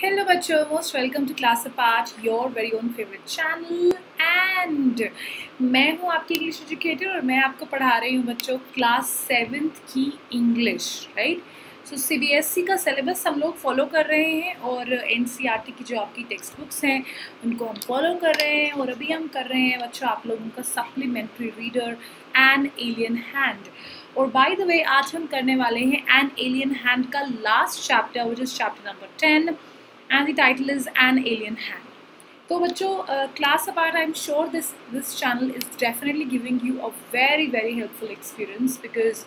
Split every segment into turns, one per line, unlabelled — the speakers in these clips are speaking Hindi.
Hello, बच्चों. Most welcome to class apart your very own favourite channel and मैं हूँ आपकी इंग्लिश एजुकेटर और मैं आपको पढ़ा रही हूँ बच्चों क्लास सेवेंथ की English right so C B S E का सिलेबस हम लोग फॉलो कर रहे हैं और एन सी आर टी की जो आपकी टेक्स्ट बुक्स हैं, उनको हम फॉलो कर रहे हैं और अभी हम कर रहे हैं बच्चों आप लोगों का supplementary reader an alien hand और बाय द वे आज हम करने वाले हैं एन एलियन हैंड का last chapter which is chapter number ten and the title is An Alien Hand. तो बच्चों class apart I am sure this this channel is definitely giving you a very very helpful experience because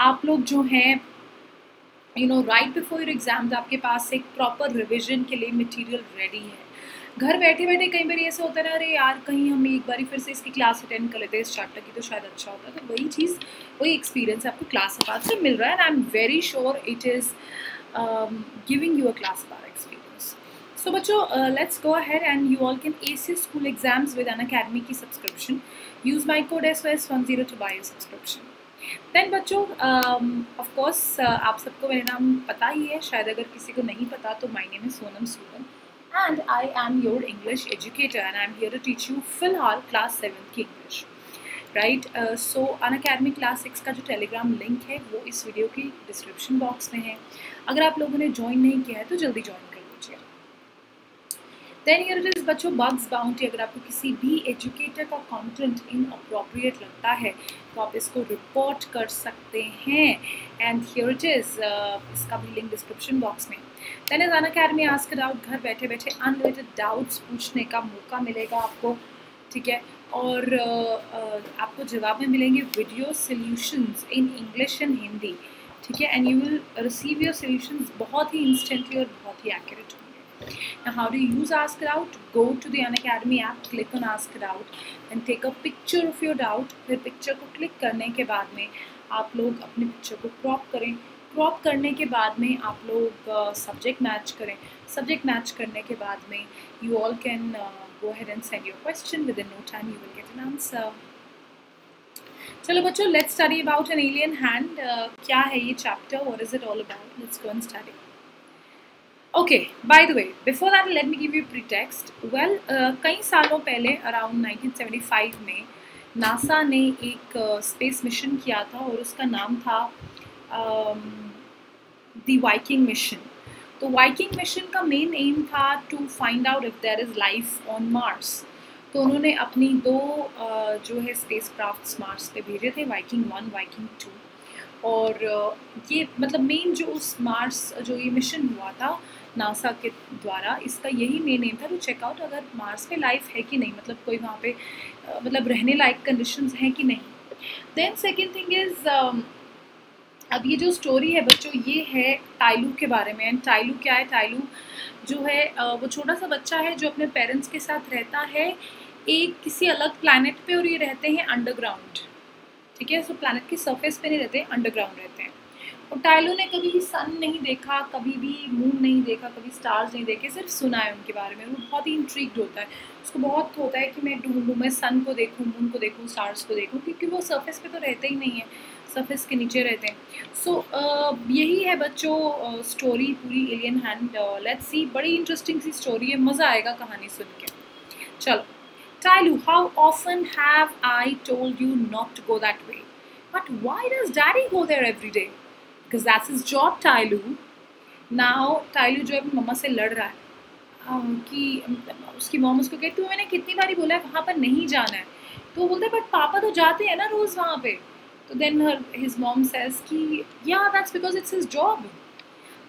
आप लोग जो हैं you know right before your exam आपके पास एक प्रॉपर रिविजन के लिए मटेरियल रेडी है घर बैठे बैठे कई बार ऐसा होता है अरे यार, कहीं हम एक बार फिर से इसकी क्लास अटेंड कर लेते हैं इस चैप्टर की तो शायद अच्छा होता तो वही चीज़, वही एक्सपीरियंस आपको क्लास अपार्ट से मिल रहा है and I am very sure it is giving you a class apart so बच्चों let's go ahead and you all can ace school exams with Unacademy की subscription use my code S S one zero two buy subscription then बच्चों ऑफ़ कोर्स आप सबको मेरा नाम पता ही है। शायद अगर किसी को नहीं पता तो my name Sonam Suran and I am your English educator and I am here to teach you फ़िलहाल क्लास सेवन की English right so Unacademy class six का जो टेलीग्राम लिंक है, वो इस वीडियो की डिस्क्रिप्शन बॉक्स में है। अगर आप लोगों ने ज्वाइन नहीं किया है तो जल्दी ज्वाइन देन इट इज़ बच्चों बग्स बाउंटी अगर आपको किसी भी एजुकेटर का कंटेंट इन अप्रोप्रिएट लगता है तो आप इसको रिपोर्ट कर सकते हैं। एंड हियर इट इज़ इसका भी लिंक डिस्क्रिप्शन बॉक्स में। Then is Unacademy ask doubt घर बैठे बैठे अनलिमिटेड डाउट्स पूछने का मौका मिलेगा आपको ठीक है? और uh, आपको जवाब में मिलेंगे video solutions in English and Hindi ठीक है? And you will receive your solutions बहुत ही इंस्टेंटली और बहुत ही accurate Now, how do you use Ask It Out? Go to the Unacademy app, click on Ask It Out, and take a picture of your doubt. फिर पिक्चर को क्लिक करने के बाद में आप लोग अपने पिक्चर को क्रॉप करें। क्रॉप करने के बाद में आप लोग सब्जेक्ट मैच करें। सब्जेक्ट मैच करने के बाद में you all can go ahead and send your question within no time you will get an answer चलो बच्चों let's study about an alien hand क्या है ये chapter what is it all about let's go and study okay by the way before that let me give you pretext well कई सालों पहले अराउंड 1975 में नासा ने एक स्पेस uh, मिशन किया था और उसका नाम था द वाइकिंग मिशन तो वाइकिंग मिशन का मेन एम था to find out if there is life on Mars तो उन्होंने अपनी दो uh, जो है स्पेस क्राफ्ट मार्स पे भेजे थे वाइकिंग वन वाइकिंग टू और uh, ये मतलब मेन जो उस मार्स जो ये मिशन हुआ था नासा के द्वारा। इसका यही मेन एम था टू चेकआउट अगर मार्स पे लाइफ है कि नहीं मतलब कोई वहाँ पे मतलब रहने लायक कंडीशन हैं कि नहीं। देन सेकेंड थिंग इज़ अब ये जो स्टोरी है बच्चों, ये है टाइलू के बारे में। एंड टाइलू क्या है? टाइलू जो है वो छोटा सा बच्चा है जो अपने पेरेंट्स के साथ रहता है एक किसी अलग प्लानट पे और ये रहते हैं अंडरग्राउंड ठीक है? सो प्लानट की सरफेस पे नहीं रहते अंडरग्राउंड रहते हैं। और टाइलो ने कभी भी सन नहीं देखा कभी भी मून नहीं देखा कभी स्टार्स नहीं देखे सिर्फ़ सुना है उनके बारे में। वो बहुत ही इंट्रीक्ड होता है। उसको बहुत होता है कि मैं ढूंढूँ मैं सन को देखूँ मून को देखूँ स्टार्स को देखूँ क्योंकि वो सरफेस पे तो रहते ही नहीं है। सरफेस के नीचे रहते हैं। सो so, uh, यही है बच्चों स्टोरी पूरी एलियन हैंड लेट्स सी बड़ी इंटरेस्टिंग सी स्टोरी है। मज़ा आएगा कहानी सुन के। चलो। Tilloo how often have I told you not to go that way but why does daddy go there every day because that is job Tilloo ना हो टाइलू जो है अपनी मम्मा से लड़ रहा है। हाँ, कि उसकी मोम उसको कहती हूँ मैंने कितनी बारी बोला है, वहाँ पर नहीं जाना है। तो बोलते बट पापा तो जाते हैं ना रोज़ वहाँ पे। तो then her his mom says कि या that's because it's his job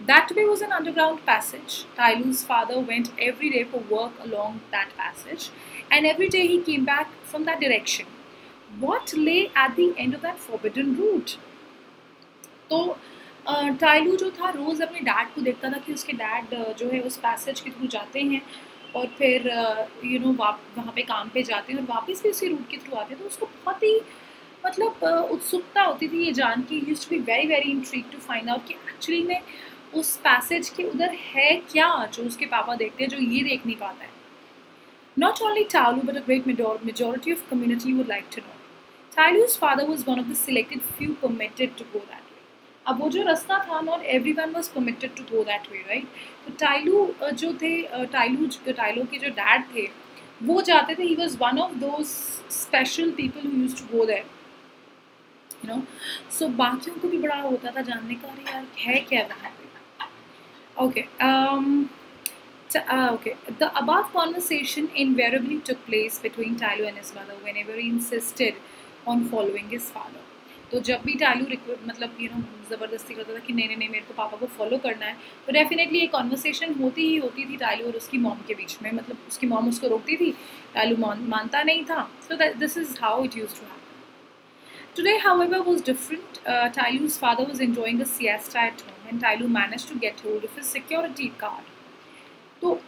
that way was an underground passage Tailu's father went every day for work along that passage and every day he came back from that direction what lay at the end of that forbidden route तो टाइलू जो था, रोज़ अपने डैड को देखता था कि उसके डैड जो है, उस पैसेज के थ्रू जाते हैं और फिर यू नो वाप, वहाँ पे काम पे जाते हैं और वापस भी उसी रूट के थ्रू आते हैं। तो उसको बहुत ही मतलब उत्सुकता होती थी ये जान के। Used to be very very intrigued to find out कि एक्चुअली में उस पैसेज के उधर है क्या जो उसके पापा देखते हैं, जो ये देख नहीं पाता है। Not only Talu but a great majority of community would like to know Tailu's father was one of the selected few permitted go that way. अब वो जो रास्ता था not every one was committed to go that way right तो टाइलू जो थे टाइलू टाइलो के जो डैड थे, वो जाते थे he was one of those special people used to go that you know so बाकियों को भी बड़ा होता था जानने का, अरे यार, है क्या वहाँ पे? Okay okay the about conversation invariably took place between Tailu and his mother whenever insisted on following his father तो जब भी टालू मतलब यू नो ज़बरदस्ती करता था कि नहीं नहीं मेरे को पापा को फॉलो करना है तो डेफिनेटली एक कॉन्वर्सेशन होती ही होती थी टालू और उसकी मॉम के बीच में मतलब उसकी मॉम उसको रोकती थी टालू मानता नहीं था so this is how it used to happen Today, however, was different. Uh, Tailu's father was enjoying a siesta at home and Tailu managed to get hold of his security. तो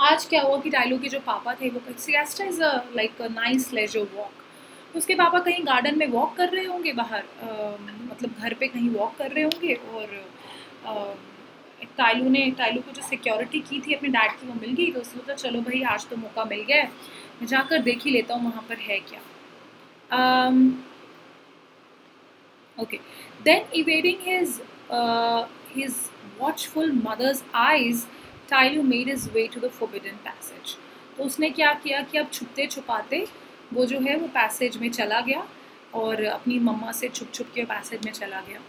आज क्या हुआ कि टाइलो के जो पापा थे वो siesta is a like a nice leisure walk उसके पापा कहीं गार्डन में वॉक कर रहे होंगे बाहर आ, मतलब घर पे कहीं वॉक कर रहे होंगे और आ, टाइलू ने टाइलू को जो सिक्योरिटी की थी अपने डैड की वो मिल गई तो उसने सोचा चलो भाई आज तो मौका मिल गया है मैं जाकर देख ही लेता हूँ वहाँ पर है क्या. Okay then evading his his watchful mother's eyes Tailu made his way to the forbidden passage तो उसने क्या किया कि अब छुपते छुपाते वो जो है वो पैसेज में चला गया और अपनी मम्मा से छुप छुप के पैसेज में चला गया।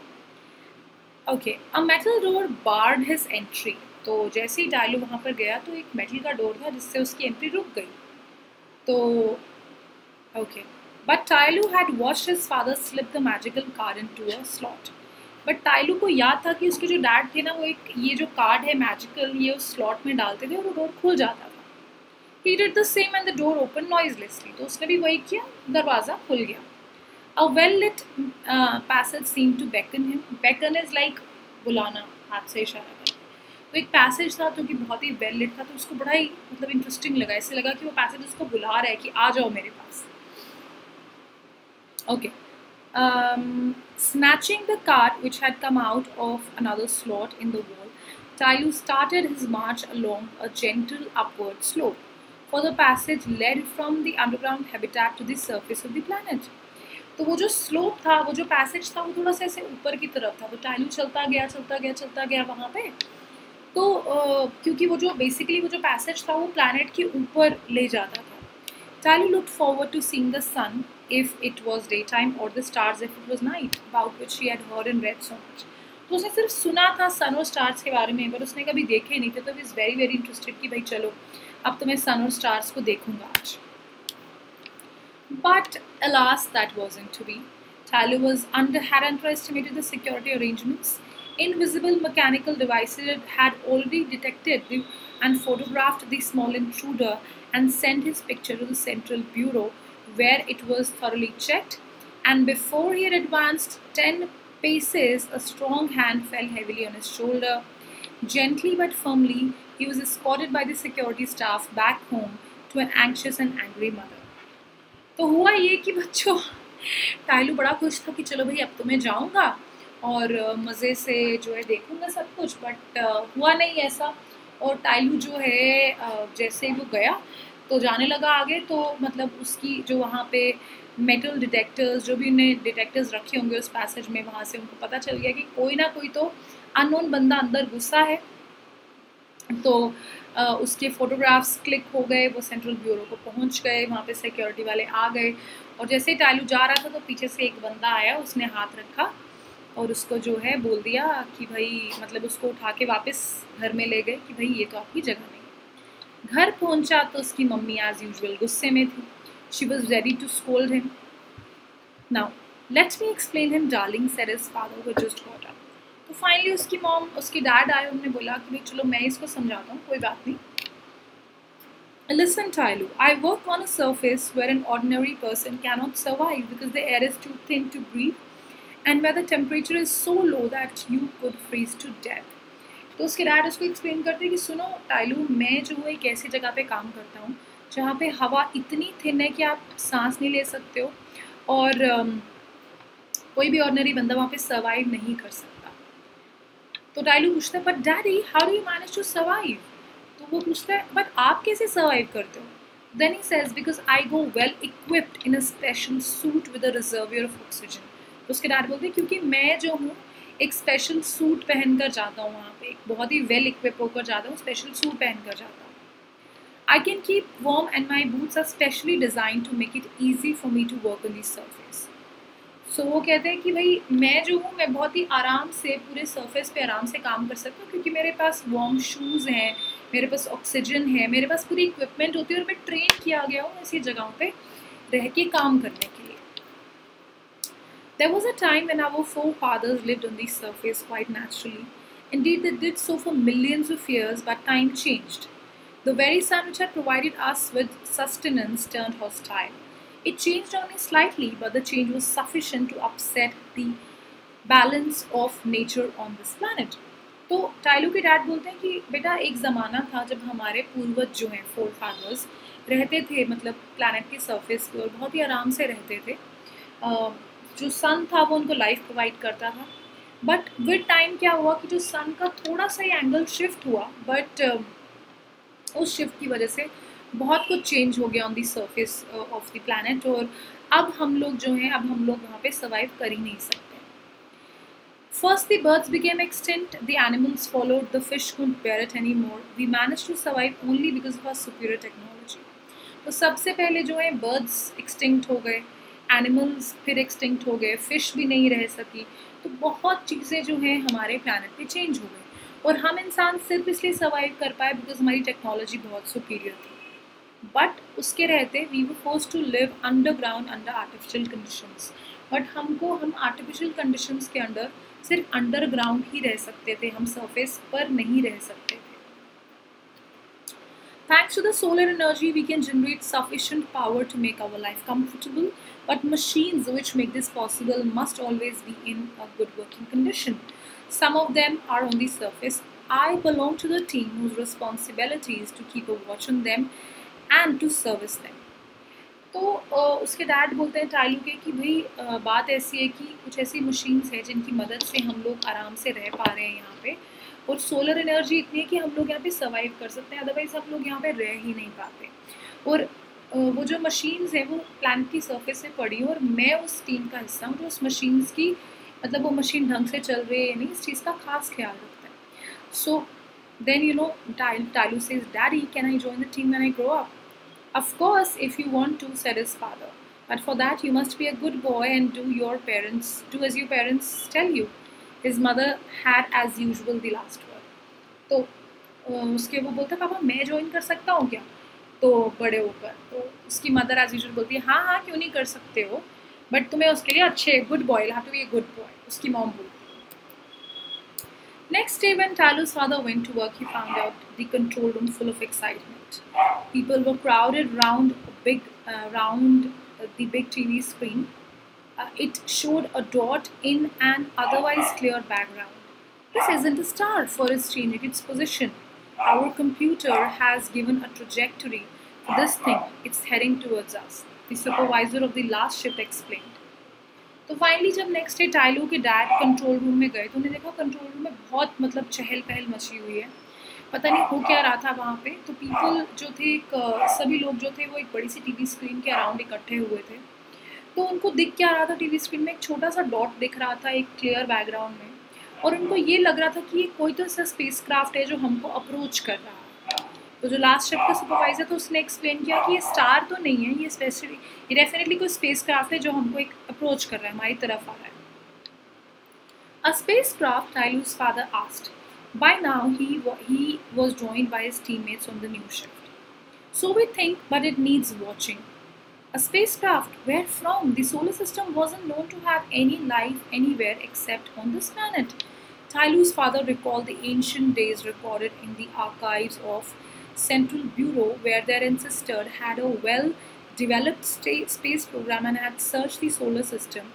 Okay a metal door barred his entry तो जैसे ही डायलू वहाँ पर गया तो एक मेटल का डोर था जिससे उसकी एंट्री रुक गई। तो okay but Tailu had watch his father slip the magical card into a slot but Tailu को याद था कि उसके जो डैड थे ना, वो एक ये जो कार्ड है मैजिकल ये उस स्लॉट में डालते थे और वो डोर खुल जाता था He did the same and the door opened noiselessly. तो उसने भी वही किया दरवाज़ा खुल गया A well-lit uh, passage seemed to beckon him. Beckon is like बुलाना हाथ से इशारा करना तो एक पैसेज था जो कि बहुत ही वेल लिट था तो उसको बड़ा ही मतलब इंटरेस्टिंग लगा इससे लगा कि वो पैसेज उसको बुला रहा है कि आ जाओ मेरे पास okay snatching the cart which had come out of another slot in the wall, Tyloo started his march along a gentle upward slope. For the passage led from the underground habitat to the surface of the planet. तो वो जो स्लोप था वो जो पैसेज था वो थोड़ा सा ऐसे ऊपर की तरफ़ था। वो टाइलू चलता गया चलता गया चलता गया वहाँ पे। तो uh, क्योंकि वो जो बेसिकली वो जो पैसेज था वो प्लानट के ऊपर ले जाता था। Tailu look forward to seeing the sun if it was daytime or the stars if it was night about which she had heard and read so much तो उसने सिर्फ़ सुना था सन और स्टार्स के बारे में पर उसने कभी देखे नहीं थे तो इज़ वेरी वेरी इंटरेस्टेड कि भाई चलो अब तो मैं सन और स्टार्स को देखूंगा आज But alas, that wasn't to be. Tyler was under had underestimated the security arrangements. Invisible mechanical devices had already detected and photographed the small intruder and sent his picture to the central bureau, where it was thoroughly checked. And before he had advanced ten paces, a strong hand fell heavily on his shoulder. Gently but firmly, he was escorted by the security staff back home to an anxious and angry mother. तो हुआ ये कि बच्चों, टाइलू बड़ा खुश था कि चलो भाई, अब तो मैं जाऊँगा और मज़े से जो है देखूँगा सब कुछ बट हुआ नहीं ऐसा और टाइलू जो है जैसे वो गया तो जाने लगा आगे तो मतलब उसकी जो वहाँ पे मेटल डिटेक्टर्स जो भी उन्हें डिटेक्टर्स रखे होंगे उस पैसेज में, वहाँ से उनको पता चल गया कि कोई ना कोई तो अननोन बंदा अंदर गुस्सा है तो उसके फ़ोटोग्राफ्स क्लिक हो गए, वो सेंट्रल ब्यूरो को पहुँच गए, वहाँ पे सिक्योरिटी वाले आ गए। और जैसे ही टालू जा रहा था तो पीछे से एक बंदा आया, उसने हाथ रखा और उसको जो है बोल दिया कि भाई मतलब उसको उठा के वापस घर में ले गए कि भाई, ये तो आपकी जगह नहीं है। घर पहुँचा तो उसकी मम्मी एज यूजल गुस्से में थी। She was ready to scold him now let's me explain him darling said his father just got up तो फाइनली उसकी मॉम उसके डैड आए उन्होंने बोला कि चलो मैं इसको समझाता हूँ कोई बात नहीं। Listen Tailu I work on a surface where an ordinary person cannot survive because the air is too thin to breathe and where temperature is so low that you could freeze to death तो उसके डैड उसको एक्सप्लेन करते हैं कि सुनो टाइलू मैं जो हूँ एक ऐसी जगह पे काम करता हूँ जहाँ पे हवा इतनी थिन है कि आप सांस नहीं ले सकते हो और um, कोई भी ऑर्डनरी बंदा वहाँ पे सर्वाइव नहीं कर सकता। तो डायलू पूछता है but daddy how do you manage to survive तो वो पूछता है बट आप कैसे सर्वाइव करते हो? Then he says because I go well equipped in a special suit with a reservoir of oxygen उसके डैड बोलते हैं, क्योंकि मैं जो हूँ, एक स्पेशल सूट पहन कर जाता हूँ वहाँ पे, एक बहुत ही वेल इक्विप होकर जाता हूँ स्पेशल सूट पहन कर जाता हूँ। I can keep warm and my boots are specially designed to make it easy for me to work on this surface so so, वो कहते हैं कि भाई मैं जो हूँ मैं बहुत ही आराम से पूरे सरफेस पे आराम से काम कर सकती हूँ क्योंकि मेरे पास वॉम शूज़ हैं मेरे पास ऑक्सीजन है मेरे पास पूरी इक्विपमेंट होती है और मैं ट्रेन किया गया हूँ ऐसी जगहों पे रह के काम करने के लिए। There was a time when our वो forefathers lived on the surface quite naturally and did the so for millions of years but time changed the very sun which had provided us with sustenance turn hostile It changed only slightly, but the change was sufficient to upset the balance of nature on this planet. तो टाइलू के डैड बोलते हैं कि बेटा एक ज़माना था जब हमारे पूर्वज जो हैं फोर फादर्स रहते थे मतलब प्लानट के सरफेस पे और बहुत ही आराम से रहते थे जो सन था वो उनको लाइफ प्रोवाइड करता था बट विद टाइम क्या हुआ कि जो सन का थोड़ा सा ही एंगल शिफ्ट हुआ बट उस शिफ्ट की वजह से बहुत कुछ चेंज हो गया on the surface of the planet और अब हम लोग जो हैं अब हम लोग वहाँ पे सर्वाइव कर ही नहीं सकते First, the birds became extinct, the animals followed, the fish couldn't bear it anymore. We managed to survive only because of our superior technology. तो सबसे पहले जो है बर्ड्स एक्सटिंक्ट हो गए एनिमल्स फिर एक्सटिंक्ट हो गए फ़िश भी नहीं रह सकी तो बहुत चीज़ें जो हैं हमारे प्लानट पे चेंज हो गई और हम इंसान सिर्फ़ इसलिए सर्वाइव कर पाए बिकॉज़ हमारी टेक्नोलॉजी बहुत सुपीरियर थी बट उसके रहते we were force to live underground under artificial conditions but हमको हम आर्टिफिशियल कंडीशंस के अंडर सिर्फ अंडरग्राउंड ही रह सकते थे हम सरफेस पर नहीं रह सकते थे Thanks to the solar energy, we can generate sufficient power to make our life comfortable But machines which make this possible must always be in a good working condition. Some of them are on the surface. I belong to the team whose responsibility is to keep a watch on them and to service them. तो उसके डैड बोलते हैं टाइलू के कि भाई बात ऐसी है कि कुछ ऐसी मशीन्स हैं जिनकी मदद से हम लोग आराम से रह पा रहे हैं यहाँ पे और सोलर एनर्जी इतनी है कि हम लोग यहाँ पे सर्वाइव कर सकते हैं अदरवाइज़ हम लोग यहाँ पे रह ही नहीं पाते। और वो जो मशीन्स हैं वो प्लानट की सरफेस से पड़ी और मैं उस टीम का हिस्सा हूँ जो उस मशीन्स की मतलब वो मशीन ढंग से चल रही है, नहीं, इस चीज़ का खास ख्याल रखता है। So then you know Tailu says daddy can I join the team when I grow up of course if you want to said his father but for that you must be a good boy and do your parents do as your parents tell you his mother had as usual the last word तो उसके वो बोलता पापा मैं ज्वाइन कर सकता हूँ क्या तो बड़े होकर तो उसकी मदर एज यूजल बोलती है हाँ हाँ क्यों नहीं कर सकते हो बट तुम्हें उसके लिए अच्छे good boy have to be good boy उसकी मॉम बोलती Next day, when Talu's father went to work, he found out the control room full of excitement. People were crowded round big, uh, round uh, the big TV screen. Uh, it showed a dot in an otherwise clear background. This isn't a star, for it's changing its position. Our computer has given a trajectory for this thing. It's heading towards us. The supervisor of the last shift explained. तो फाइनली जब नेक्स्ट डे टाइलो के डैड कंट्रोल रूम में गए तो उन्हें देखा कंट्रोल रूम में बहुत मतलब चहल पहल मची हुई है पता नहीं हो क्या रहा था वहाँ पे। तो पीपल जो थे एक सभी लोग जो थे वो एक बड़ी सी टीवी स्क्रीन के अराउंड इकट्ठे हुए थे। तो उनको दिख क्या रहा था टीवी स्क्रीन में? एक छोटा सा डॉट दिख रहा था एक क्लियर बैकग्राउंड में। और उनको ये लग रहा था कि ये कोई तो ऐसा स्पेस क्राफ्ट है जो हमको अप्रोच कर रहा है। तो जो लास्ट शिफ्ट का सुपरवाइजर था उसने एक्सप्लेन किया कि ये स्टार तो नहीं है ये स्पेशली ये डेफिनेटली कोई स्पेस क्राफ्ट है जो हमको एक अप्रोच कर रहा है हमारी तरफ़ आ रहा है। A spacecraft, Tyler's father asked. By now, he, he was joined by his teammates on the new shift. So we think, but it needs watching. A spacecraft? Where from? The solar system wasn't known to have any life anywhere except on this planet. Tylu's father recalled the ancient days recorded in the archives of Central Bureau where their ancestor had a well-developed space program and had searched the solar system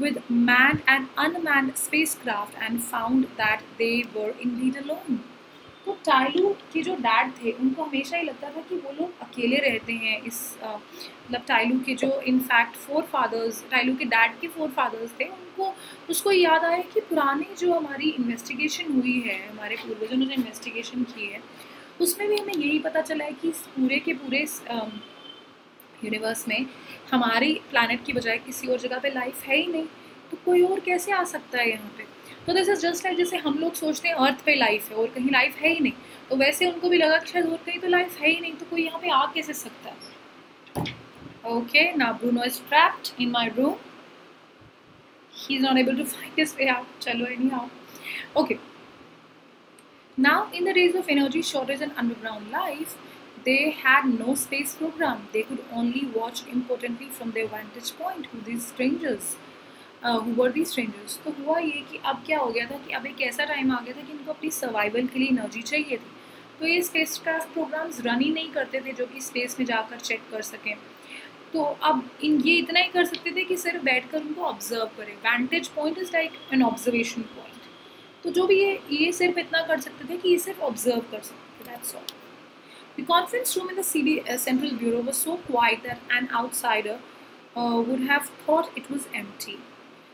with manned and unmanned spacecraft and found that they were indeed alone. तो टाइलू के जो डैड थे, उनको हमेशा ही लगता था कि वो लोग अकेले रहते हैं इस मतलब टाइलू के जो इनफैक्ट फोर फादर्स टाइलू के डैड के फोर फादर्स थे, उनको, उसको याद आया कि पुराने जो हमारी इन्वेस्टिगेशन हुई है, हमारे पूर्वजों ने जो इन्वेस्टिगेशन की है, उसमें भी हमें यही पता चला है कि इस पूरे के पूरे यूनिवर्स में हमारी प्लानट की बजाय किसी और जगह पे लाइफ है ही नहीं। तो कोई और कैसे आ सकता है यहाँ पे? तो दिस इज़ जस्ट लाइक जैसे हम लोग सोचते हैं अर्थ पे लाइफ है और कहीं लाइफ है ही नहीं। तो वैसे उनको भी लगा शायद और कहीं तो लाइफ है ही नहीं तो कोई यहाँ पे आ कैसे सकता है? ओके ना Bruno is trapped in my room he is not able to find this way out चलो anyhow okay Now, in the days of energy shortage and underground life, they had no space program. They could only watch importantly from their vantage point who these strangers, uh, who were these strangers. तो हुआ ये कि अब क्या हो गया था कि अब एक ऐसा टाइम आ गया था कि इनको अपनी सर्वाइवल के लिए एनर्जी चाहिए थी। तो ये स्पेस क्राफ्ट प्रोग्राम्स रन ही नहीं करते थे जो कि स्पेस में जाकर चेक कर सकें। तो अब इन ये इतना ही कर सकते थे कि सिर्फ़ बैठ कर उनको ऑब्ज़र्व करें। Vantage point is like an observation point तो जो भी ये ये सिर्फ़ इतना कर सकते थे कि ये सिर्फ़ ऑब्ज़र्व कर सकते थे that's all The conference room in the CD uh, Central Bureau was so quiet that an outsider uh, would have thought it was empty.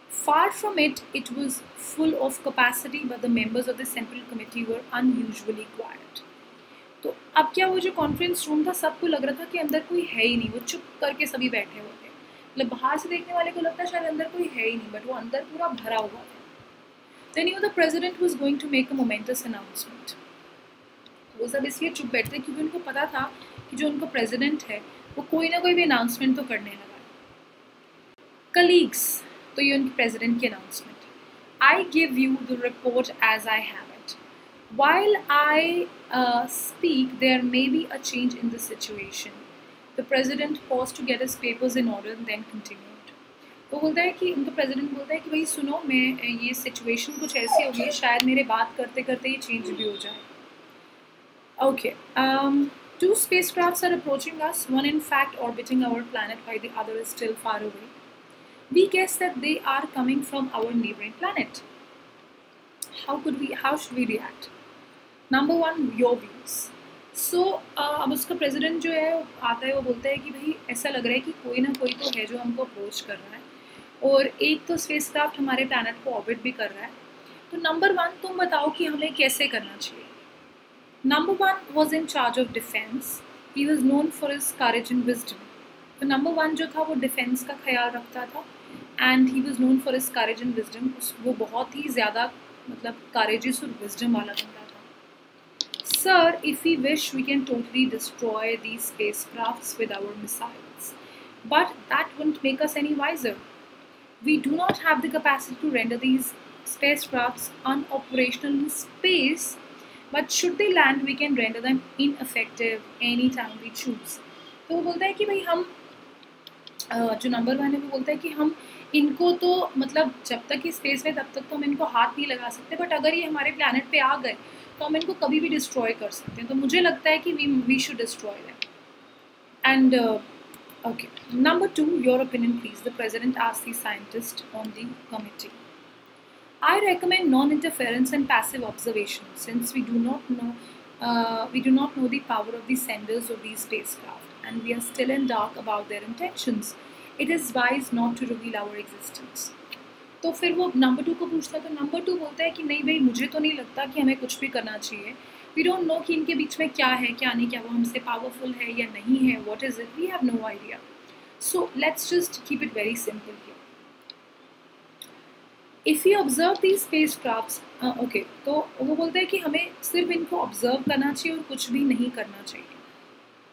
Far from it, it was full of capacity, but the members of the Central Committee were unusually quiet. तो अब क्या वो जो कॉन्फ्रेंस रूम था सबको लग रहा था कि अंदर कोई है ही नहीं वो चुप करके सभी बैठे हुए थे मतलब बाहर से देखने वाले को लगता है शायद अंदर कोई है ही नहीं बट वो अंदर पूरा भरा हुआ था Then you know the president was going to make a momentous announcement. वो सब इसलिए चुप बैठते क्योंकि उनको पता था कि जो उनका प्रेसिडेंट है वो कोई ना कोई भी अनाउंसमेंट तो करने लगा कलीग्स तो ये उनके प्रेसिडेंट की announcement I give you the report as I have it uh, speak, there may be a change in the situation. The president paused to get his papers in order and then continued. तो बोलता है कि उनका प्रेसिडेंट बोलता है कि भाई सुनो मैं ये सिचुएशन कुछ ऐसी हो गई शायद मेरे बात करते करते ये चेंज भी हो जाए okay two spacecrafts are approaching us, one in fact orbiting our planet while the other is still far away. We guess that they are coming from our neighboring planet. How could we how should we react? Number one, your views. So so, uh, अब उसका प्रेसिडेंट जो है आता है वो बोलता है कि भाई ऐसा लग रहा है कि कोई ना कोई तो है जो हमको अप्रोच कर रहा है और एक तो स्पेस क्राफ्ट हमारे प्लानट को ऑर्बिट भी कर रहा है तो नंबर वन तुम बताओ कि हमें कैसे करना चाहिए Number one was in charge of defense. He was known for his courage and wisdom. तो नंबर वन जो था वो डिफेंस का ख्याल रखता था and he was known for his courage and wisdom वो बहुत ही ज़्यादा मतलब करेजियस और विजडम वाला बंदा था। Sir if we wish we can totally destroy the spacecraft with our missiles but that won't make us any wiser we do we do not have the capacity to render these spacecrafts unoperational but should they land we can render them ineffective any time we choose तो वो बोलता है कि भाई हम जो नंबर वन है वो बोलता है कि हम इनको तो मतलब जब तक ही स्पेस में तब तक तो हम इनको हाथ नहीं लगा सकते बट अगर ये हमारे प्लानट पर आ गए तो हम इनको कभी भी डिस्ट्रॉय कर सकते हैं। तो मुझे लगता है कि we we should destroy them and okay number two your opinion please the president आज the scientist on the committee I recommend non-interference and passive observation, since we do not know uh, we do not know the power of the senders of these spacecraft, and we are still in dark about their intentions. It is wise not to reveal our existence. तो फिर वो नंबर टू को पूछता है तो नंबर टू बोलता है कि नहीं भाई मुझे तो नहीं लगता कि हमें कुछ भी करना चाहिए वी डोंट नो कि इनके बीच में क्या है क्या नहीं क्या वो हमसे पावरफुल है या नहीं है what is it we have no idea so let's just keep it very simple here if you observe the spacecraft okay तो वो बोलते हैं कि हमें सिर्फ़ इनको ऑब्ज़र्व करना चाहिए और कुछ भी नहीं करना चाहिए।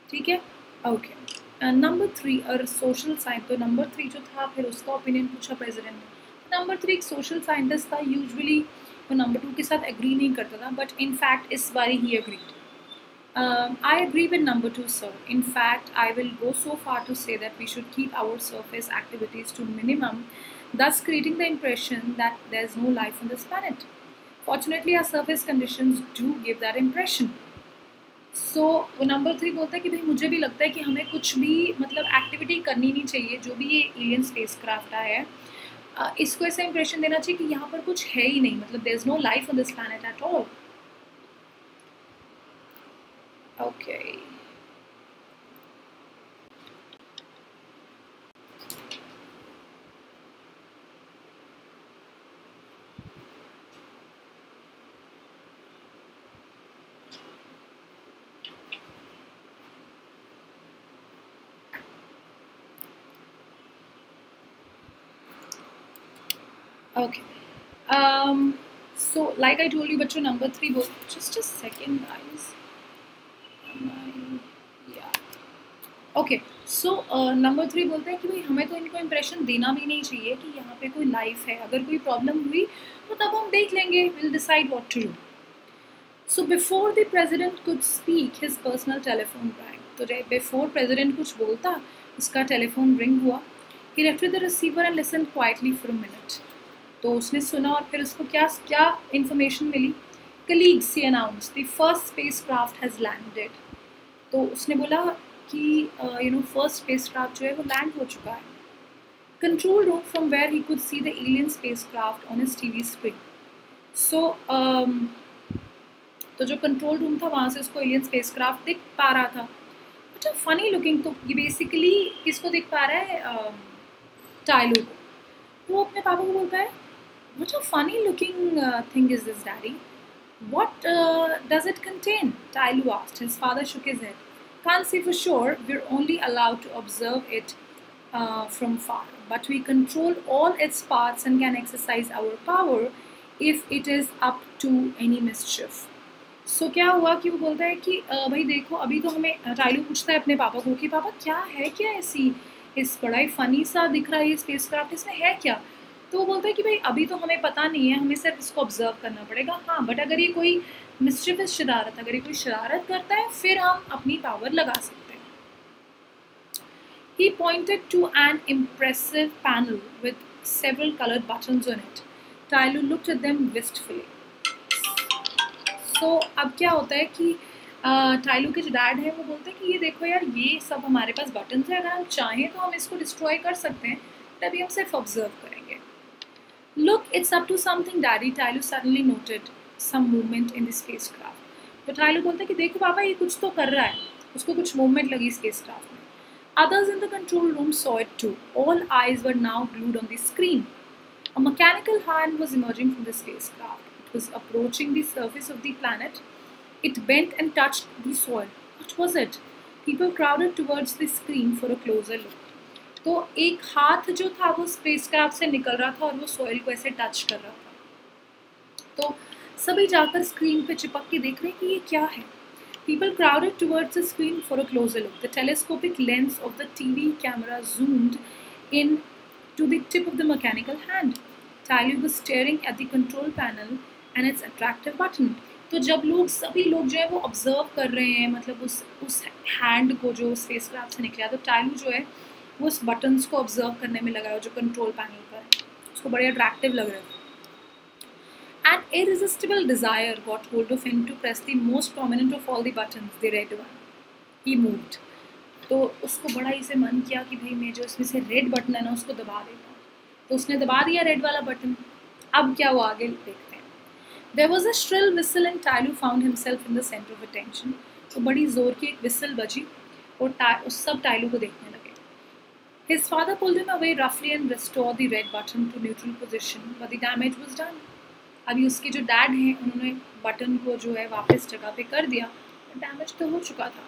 ठीक है? ओके नंबर थ्री और सोशल साइंस तो नंबर थ्री जो था, फिर उसका ओपिनियन पूछा प्रेसिडेंट ने। नंबर थ्री एक सोशल साइंटिस्ट था यूजुअली वो नंबर टू के साथ एग्री नहीं करता था बट इन फैक्ट इस बारी he agreed I agree with number two sir in fact I will go so far to say that we should keep our surface activities to minimum thus creating the impression that there's no life on this planet. Fortunately, our surface conditions do give that impression. So so, वो नंबर थ्री बोलता है कि भाई मुझे भी लगता है कि हमें कुछ भी मतलब एक्टिविटी करनी नहीं चाहिए जो भी ये एलियन स्पेस क्राफ्ट आया है इसको ऐसा इंप्रेशन देना चाहिए कि यहाँ पर कुछ है ही नहीं मतलब there is no life on this planet at all okay Um, so like I told you बच्चों नंबर थ्री बोल just second guys okay so number three बोलते हैं कि भाई हमें तो इनको इम्प्रेशन देना भी नहीं चाहिए कि यहाँ पे कोई लाइफ है। अगर कोई प्रॉब्लम हुई तो तब हम देख लेंगे will decide what to do so before the president could speak his personal telephone rang तो बिफोर प्रेजिडेंट कुछ बोलता उसका टेलीफोन रिंग हुआ. He lifted the receiver and listen quietly for minute तो उसने सुना और फिर उसको क्या क्या information milli? Colleagues he announce the first spacecraft has landed तो उसने बोला कि you know first spacecraft जो है वो लैंड हो चुका है. Control room from where he could see the alien spacecraft on his TV screen so तो जो कंट्रोल रूम था, वहाँ से उसको एलियन स्पेस क्राफ्ट दिख पा रहा था। अच्छा फनी लुकिंग तो ये बेसिकली किसको दिख पा रहा है टाइलो को। वो अपने पापा को बोलता है What a funny looking uh, thing is this, Daddy? What uh, does it contain? Tailu asked. His father shook his head. Can't say for sure. We're only allowed to observe it uh, from far. But we control all its parts and can exercise our power if it is up to any mischief. So so, क्या हुआ कि वो बोलता है कि भाई देखो अभी तो हमें टाइलू पूछता है अपने पापा को कि पापा क्या है क्या ऐसी इस बड़ा ही फनी सा दिख रहा है स्पेस क्राफ्ट इसमें है क्या तो वो बोलता है कि भाई, अभी तो हमें पता नहीं है, हमें सिर्फ़ इसको ऑब्ज़र्व करना पड़ेगा हाँ बट अगर ये कोई मिस्ट्रिफिस शरारत अगर ये कोई शरारत करता है, फिर हम अपनी पावर लगा सकते हैं he pointed to an impressive panel with several colored buttons on it. Tyler looked at them wistfully. So, अब क्या होता है कि टाइलू के जो डैड है, वो बोलते हैं कि ये देखो यार, ये सब हमारे पास बटन है अगर हम चाहें तो हम इसको डिस्ट्रॉय कर सकते हैं, तभी हम सिर्फ़ ऑब्ज़र्व करेंगे Look, it's up to something, Daddy. Tyler suddenly noted some movement in the spacecraft. तो टाइलर बोलता है कि देखो पापा ये कुछ तो कर रहा है उसको कुछ मूवमेंट लगी स्पेसक्राफ्ट में Others in the control room saw it too. All eyes were now glued on the screen. A mechanical hand was emerging from the spacecraft. It was approaching the surface of the planet. It bent and touched the soil. What was it? People crowded towards the screen for a closer look. तो एक हाथ जो था वो स्पेस क्राफ्ट से निकल रहा था और वो सॉइल को ऐसे टच कर रहा था। तो सभी जाकर स्क्रीन पे चिपक के देख रहे हैं कि ये क्या है। People crowded towards screen for a closer look the telescopic lens of the TV camera zoomed into the tip of the mechanical hand Tailu was staring at the control panel and its attractive button तो जब लोग, सभी लोग जो है वो ऑब्ज़र्व कर रहे हैं मतलब उस उस हैंड को जो स्पेस क्राफ्ट से निकला तो टाइल्यू जो है वो उस बटन्स को ऑब्ज़र्व करने में लगा हुआ जो कंट्रोल पैनल पर है। उसको बड़े अट्रैक्टिव लग रहे थे। An irresistible desire got hold of him to press the most prominent of all the buttons, the red one. He moved. तो उसको बड़ा ही से मन किया कि भाई मैं जो इसमें से रेड बटन है ना उसको दबा देता हूँ। तो उसने दबा दिया रेड वाला बटन अब क्या वो आगे देखते हैं। There was a shrill whistle and Tailu found himself in the centre of attention तो बड़ी ज़ोर की एक विसल बजी और उस सब टाइलू को देखने His father pulled him away roughly and restored the red button to neutral position, but the damage was done. अभी उसके जो डैड हैं उन्होंने बटन को जो है वापस जगह पे कर दिया डैमेज तो हो चुका था।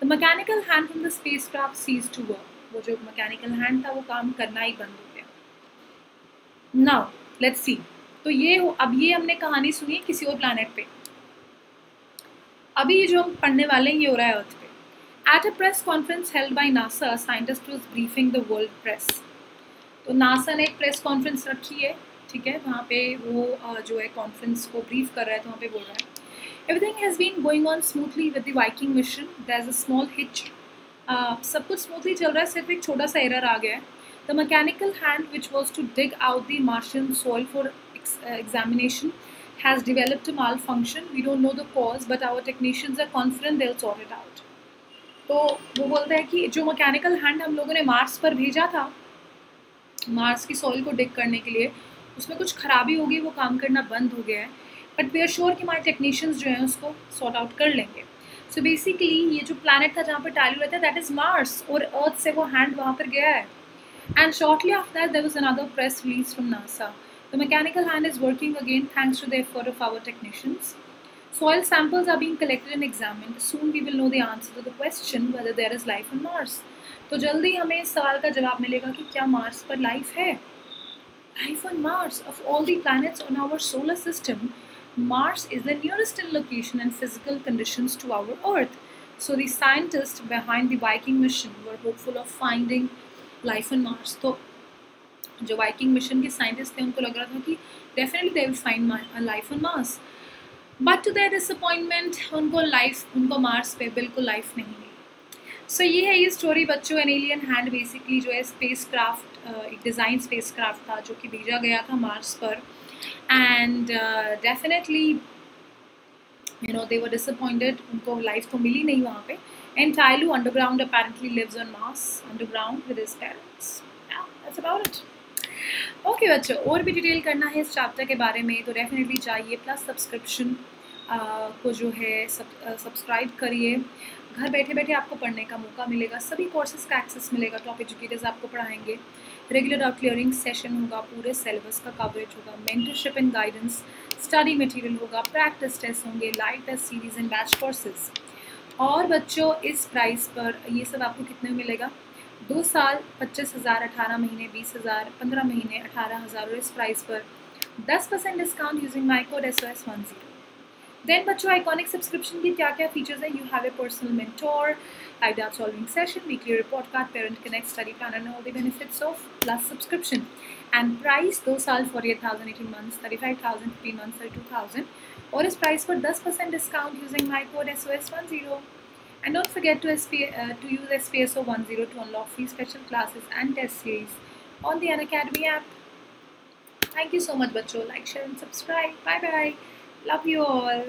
The mechanical hand from the space craft cease to work वो जो मैकेनिकल हैंड था वो काम करना ही बंद हो गया। नाउ लेट्स सी तो ये हो अब ये हमने कहानी सुनी किसी और प्लानट पे। अभी जो हम पढ़ने वाले हैं ये हो रहा है अर्थ पे। At a press conference held by NASA, a scientist was briefing the world press. तो नासा ने एक प्रेस कॉन्फ्रेंस रखी है ठीक है वहाँ पे वो जो है कॉन्फ्रेंस को ब्रीफ कर रहा है तो वहाँ पे बोल रहा है everything has been going on smoothly with the Viking mission there is a small hitch सब कुछ स्मूथली चल रहा है सिर्फ़ एक छोटा सा एरर आ गया है the mechanical hand which was to dig out the Martian soil for examination has developed a malfunction. We don't know the cause, but our technicians are confident they'll sort it out. तो वो बोलते हैं कि जो मैकेनिकल हैंड हम लोगों ने मार्स पर भेजा था मार्स की सॉइल को डिक करने के लिए, उसमें कुछ खराबी होगी, वो काम करना बंद हो गया है। बट वी आर श्योर कि हमारे टेक्नीशियंस जो हैं उसको सॉर्ट आउट कर लेंगे। सो so बेसिकली ये जो प्लानट था जहाँ पर टाइलू रहता है दैट इज़ मार्स और अर्थ से वो हैंड वहाँ पर गया है। And shortly after that there was another press release from NASA the mechanical hand is working again thanks to the effort of our technicians Soil samples are being collected and examined. Soon we will know the answer to the question whether there is life on Mars. तो जल्दी हमें इस सवाल का जवाब मिलेगा कि क्या मार्स पर लाइफ है life on Mars. Of all the planets on our solar system, Mars is the nearest in location and physical conditions to our Earth. So the scientists behind the Viking mission were hopeful of finding life on Mars. So जो वाइकिंग मिशन के साइंटिस्ट थे उनको लग रहा था कि definitely they will find life on Mars but to their disappointment उनको लाइफ उनको मार्स पे बिल्कुल लाइफ नहीं मिली। सो so, ये है ये स्टोरी बच्चों एन एलियन हैंड बेसिकली जो है स्पेस क्राफ्ट एक डिज़ाइन स्पेस क्राफ्ट था जो कि भेजा गया था मार्स पर। And definitely you know they were disappointed उनको लाइफ तो मिली नहीं वहाँ पे। And टाइलू underground apparently lives on Mars underground with his parents that's about it okay बच्चों, और भी डिटेल करना है इस चैप्टर के बारे में तो डेफिनेटली चाहिए प्लस सब्सक्रिप्शन को जो है सब सब्सक्राइब करिए। घर बैठे बैठे आपको पढ़ने का मौका मिलेगा, सभी कोर्सेज का एक्सेस मिलेगा टॉप एजुकेटर्स आपको पढ़ाएँगे। रेगुलर आउट क्लियरिंग सेशन होगा, पूरे सिलेबस का कवरेज होगा mentorship and guidance study material होगा प्रैक्टिस टेस्ट होंगे live test series and batch courses और बच्चों, इस प्राइस पर ये सब आपको कितने मिलेगा? दो साल, पच्चीस हज़ार अठारह महीने, बीस हज़ार, पंद्रह महीने, अठारह हज़ार और इस प्राइस पर दस percent discount using my code S O S one zero then बच्चों आइकॉनिक सब्सक्रिप्शन की क्या क्या फीचर्स है? You have a personal mentor doubt solving session weekly report card parent connect study plan and all the benefits of Plus subscription and price दो साल for eight thousand eighteen months thirty five thousand fifteen months thirty two thousand और इस प्राइस पर दस percent discount using my code S O S one zero And don't forget to, SP, uh, to use SPSO 10 to unlock free special classes and test series on the Unacademy app. Thank you so much, Bacho. Like, share, and subscribe. Bye bye. Love you all.